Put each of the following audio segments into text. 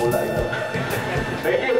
Bola.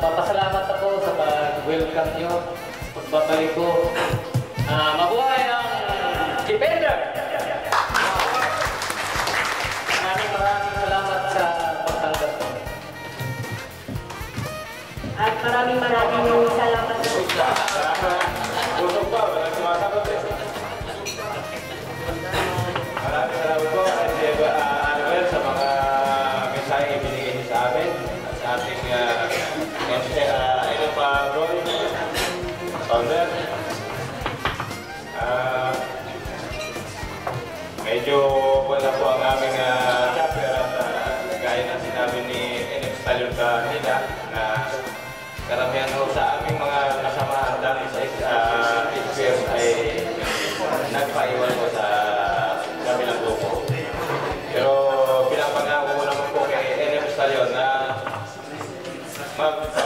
papasalamat ako sa pag-welcome nyo sa pagbabalik ko. Uh, mabuhay ng Defender! Maraming maraming salamat sa pagtanggap ko. At maraming maraming salamat Medyo wala po ang aming ah, uh, chopper at uh, gaya na sinabi ni NX Talon kanina na karamihan ho sa aming mga kasamahan dami sa uh, ah, HPM ay nagpaiwan ko sa kabilang grupo. Pero pinapangako ko naman po kay NX Talon na mag-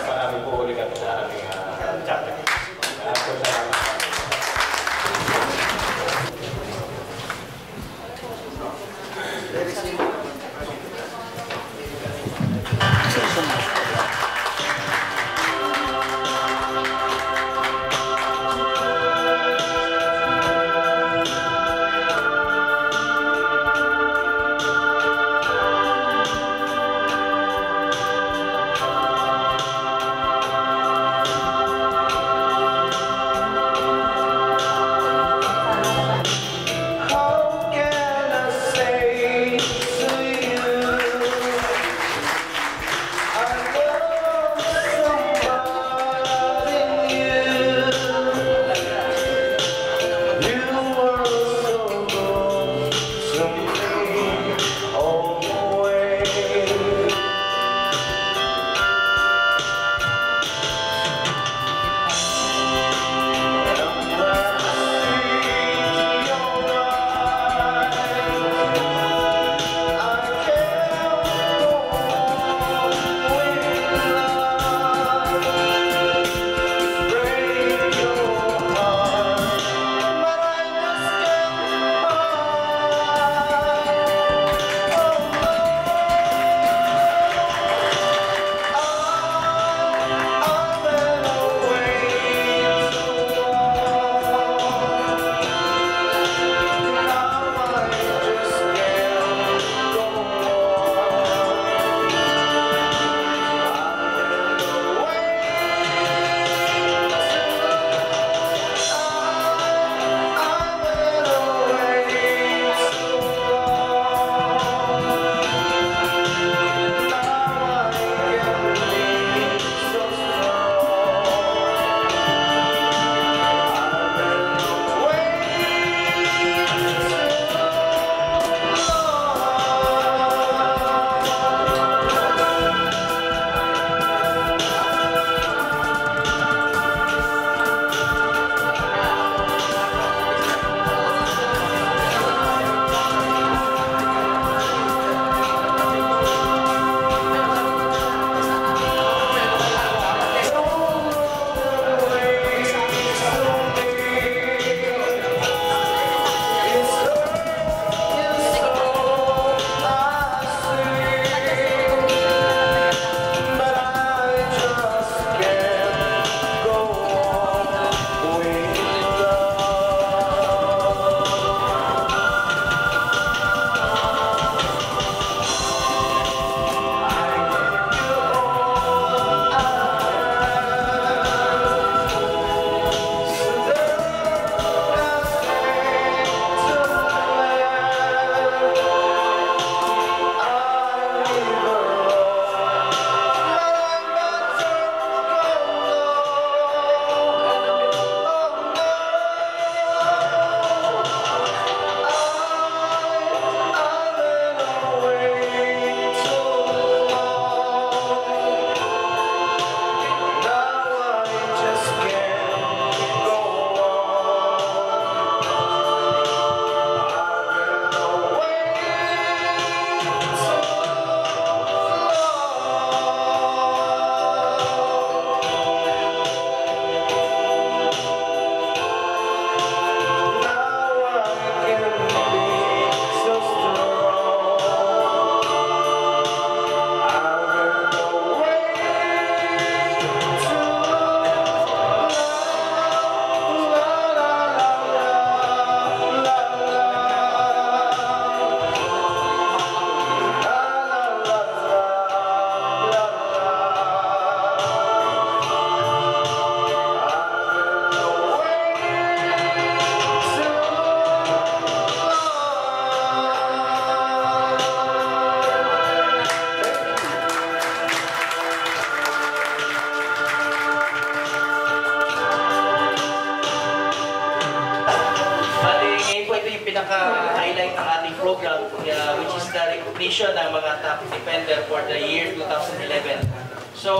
pinaka-highlight ng ating program, uh, which is the recognition ng mga top defender for the year 2011. So,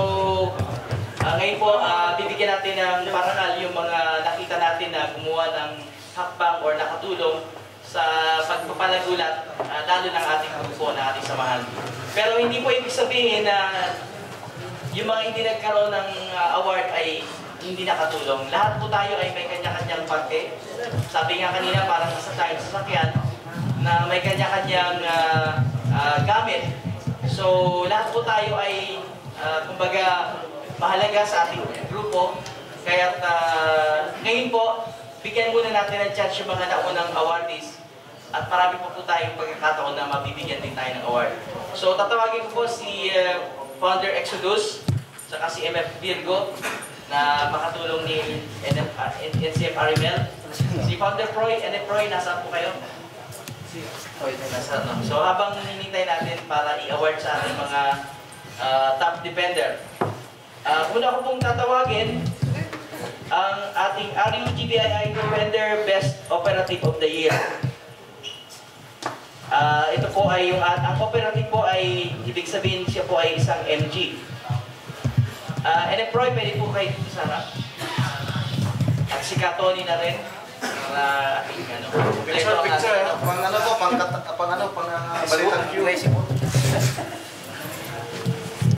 uh, ngayon po, uh, bibigyan natin ng parangal yung mga nakita natin na gumawa ng hakbang or nakatulong sa pagpapalagulat, uh, lalo ng ating grupo na ating samahan. Pero hindi po ibig sabihin na yung mga hindi nagkaroon ng uh, award ay hindi nakatulong. Lahat po tayo ay may kanya-kanyang parte. Sabi nga kanina, parang isa tayong sasakyan na may kanya-kanyang ah, ah, gamit. So, lahat po tayo ay, ah, kumbaga, mahalaga sa ating grupo. Kaya ngayon po, bigyan muna natin ng chance yung mga naunang awardees at marami po po tayong pagkakataon na mabibigyan din tayo ng award. So, tatawagin ko po si ah, Founder Exodus, saka si MF Virgo, na makatulong ni NF, ah, NCF RML. Si Founder Proy, NF Proy, nasaan po kayo? Proy, nasa ano. So, habang hinintay natin para i-award sa ating mga ah, top defender. Uh, una ko pong tatawagin ang ating RU GBII Defender Best Operative of the Year. Ah, ito po ay yung at ang operative po ay ibig sabihin siya po ay isang MG. Ah, and then Proy, pwede po kayo dito sa harap. At si Katoni na rin. Para ating ano, Picture, picture. ano, Pang ano po, pang, pang ano, pang uh, balitang Q.